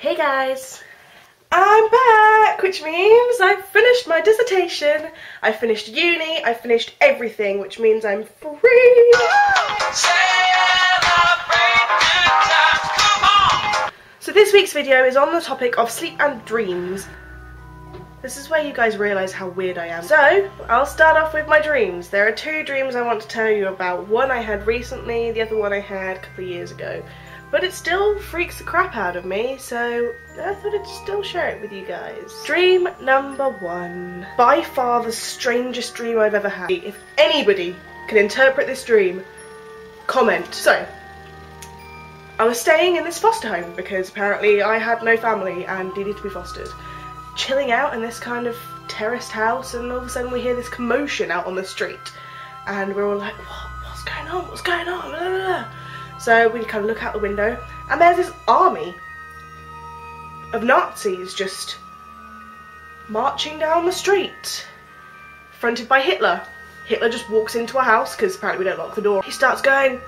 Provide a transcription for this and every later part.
Hey guys! I'm back, which means I've finished my dissertation, I finished uni, I finished everything, which means I'm free! So this week's video is on the topic of sleep and dreams. This is where you guys realise how weird I am. So, I'll start off with my dreams. There are two dreams I want to tell you about. One I had recently, the other one I had a couple of years ago. But it still freaks the crap out of me, so I thought I'd still share it with you guys. Dream number one. By far the strangest dream I've ever had. If anybody can interpret this dream, comment. So, I was staying in this foster home because apparently I had no family and needed to be fostered. Chilling out in this kind of terraced house and all of a sudden we hear this commotion out on the street and we're all like, what? What's going on? What's going on? Blah, blah, blah. So we kind of look out the window and there's this army of Nazis just marching down the street, fronted by Hitler. Hitler just walks into a house because apparently we don't lock the door. He starts going,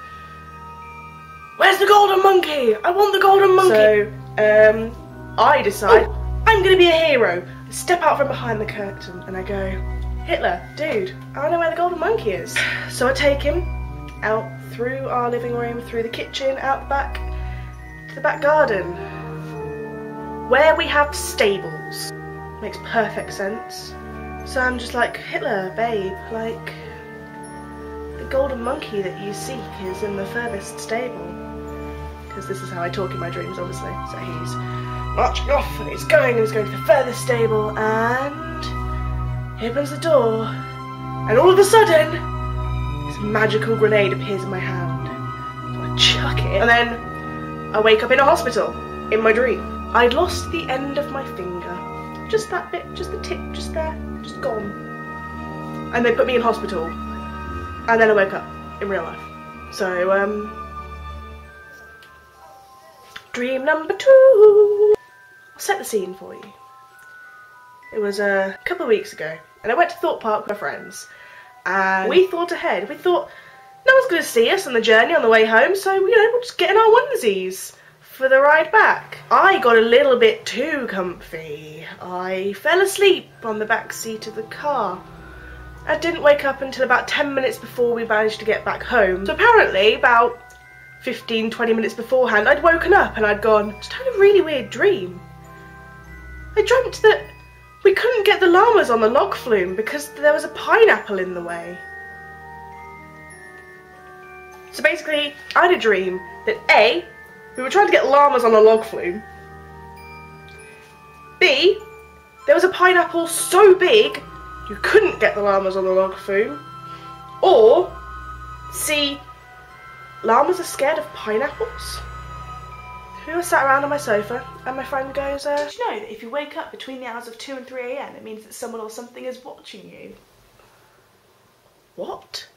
Where's the golden monkey? I want the golden monkey. So, um, I decide oh, I'm gonna be a hero. I step out from behind the curtain and I go, Hitler, dude, I don't know where the golden monkey is. So I take him out through our living room, through the kitchen, out the back, to the back garden, where we have stables. Makes perfect sense. So I'm just like, Hitler, babe, like, the golden monkey that you seek is in the furthest stable because this is how I talk in my dreams, obviously. So he's marching off and he's going and he's going to the furthest stable and he opens the door and all of a sudden magical grenade appears in my hand. I chuck it and then I wake up in a hospital in my dream. I'd lost the end of my finger. Just that bit, just the tip, just there, just gone. And they put me in hospital. And then I woke up in real life. So, um, Dream number two. I'll set the scene for you. It was a couple of weeks ago, and I went to Thorpe Park with my friends, and we thought ahead. We thought no one's going to see us on the journey on the way home, so you know we'll just get in our onesies for the ride back. I got a little bit too comfy. I fell asleep on the back seat of the car. I didn't wake up until about 10 minutes before we managed to get back home. So apparently, about 15, 20 minutes beforehand, I'd woken up and I'd gone, just had a really weird dream. I dreamt that we couldn't get the llamas on the log flume because there was a pineapple in the way. So basically, I had a dream that A, we were trying to get llamas on a log flume. B, there was a pineapple so big you couldn't get the llamas on the log flume. Or C, Llamas are scared of pineapples? We were sat around on my sofa and my friend goes, uh, Did you know that if you wake up between the hours of 2 and 3am it means that someone or something is watching you? What?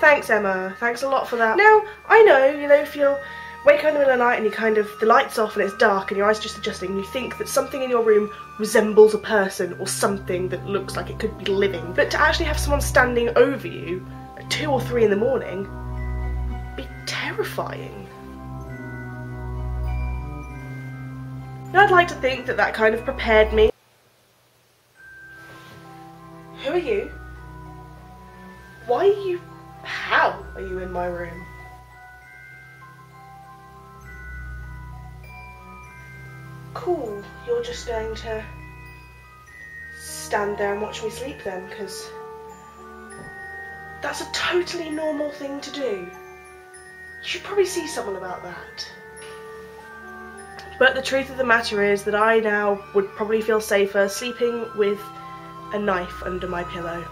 Thanks Emma, thanks a lot for that. Now, I know, you know, if you're wake up in the middle of the night and you kind of, the light's off and it's dark and your eyes just adjusting and you think that something in your room resembles a person or something that looks like it could be living. But to actually have someone standing over you at 2 or 3 in the morning be terrifying. I'd like to think that that kind of prepared me. Who are you? Why are you... How are you in my room? Cool, you're just going to stand there and watch me sleep then, because that's a totally normal thing to do. You should probably see someone about that. But the truth of the matter is that I now would probably feel safer sleeping with a knife under my pillow.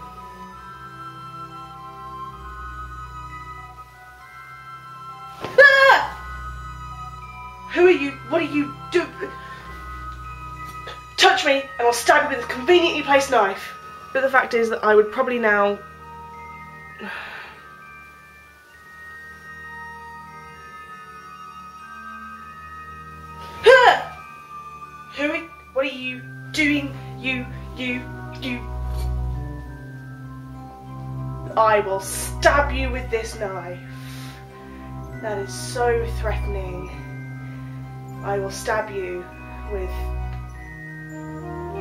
Ah! Who are you? What are you doing? Touch me and I'll stab you with a conveniently placed knife. But the fact is that I would probably now What are you doing? You, you, you. I will stab you with this knife. That is so threatening. I will stab you with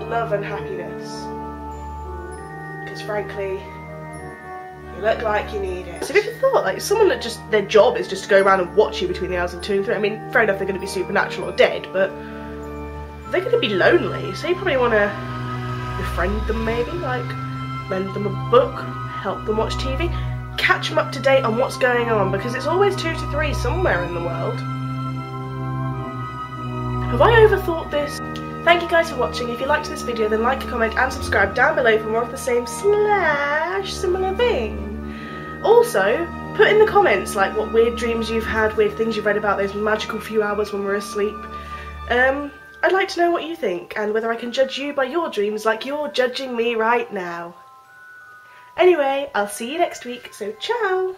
love and happiness. Because frankly, you look like you need it. So if you thought, like, someone that just, their job is just to go around and watch you between the hours of 2 and 3, I mean, fair enough, they're going to be supernatural or dead, but they're going to be lonely, so you probably want to befriend them maybe, like, lend them a book, help them watch TV, catch them up to date on what's going on, because it's always 2 to 3 somewhere in the world. Have I overthought this? Thank you guys for watching. If you liked this video then like, comment and subscribe down below for more of the same slash similar thing. Also, put in the comments like what weird dreams you've had, weird things you've read about those magical few hours when we're asleep. Um, I'd like to know what you think and whether I can judge you by your dreams like you're judging me right now. Anyway, I'll see you next week, so ciao!